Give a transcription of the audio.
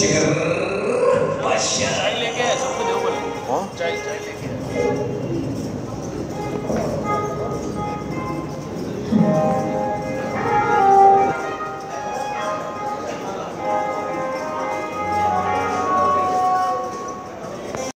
शेर बादशाह चाय लेके आए सबको दो बोले चाय चाय लेके आए।